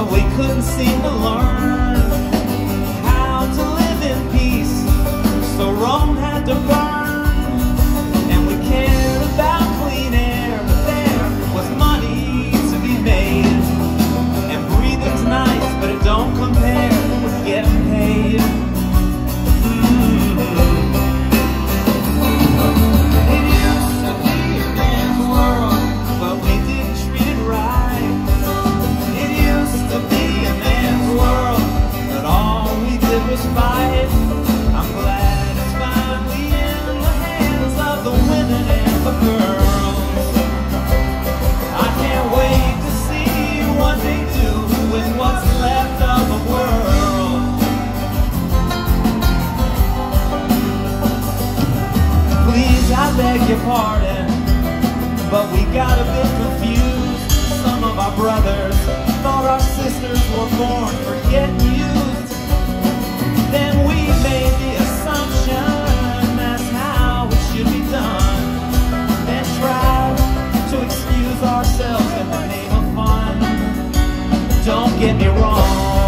but we couldn't seem to learn. I beg your pardon, but we got a bit confused. Some of our brothers thought our sisters were born for getting used. Then we made the assumption that's how it should be done. Then tried to excuse ourselves in the name of fun. Don't get me wrong,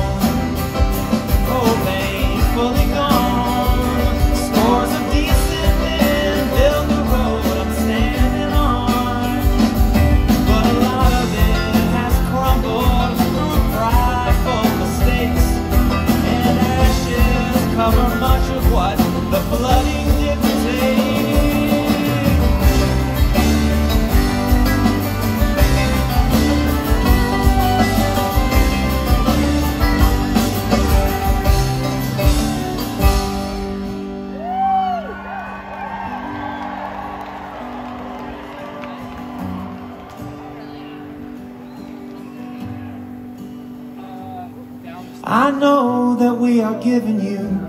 I know that we are giving you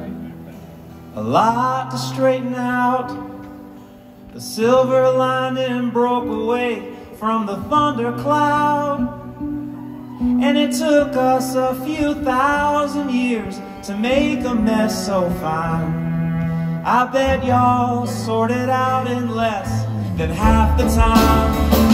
a lot to straighten out. The silver lining broke away from the thundercloud. And it took us a few thousand years to make a mess so fine. I bet y'all sorted out in less than half the time.